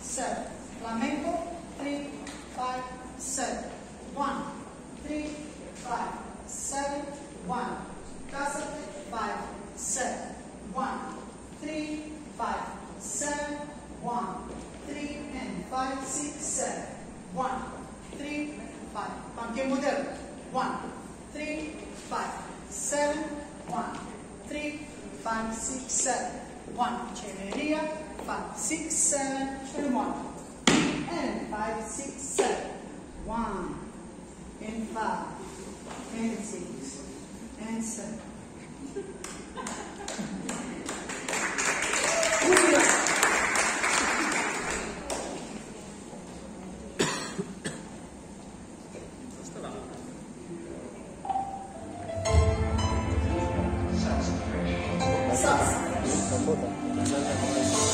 seven. Flamenco, three, five, seven. One, three, five, seven, one. Casa, five, seven. One, three, five, seven, one. Three and five, six, seven. One, three, five. Panque modelo. One, three, five, seven, one. Three, five, six, seven. One. Cheveria, five, six, seven, and one. And five, six, seven. One. And five. And six. And seven. 全部的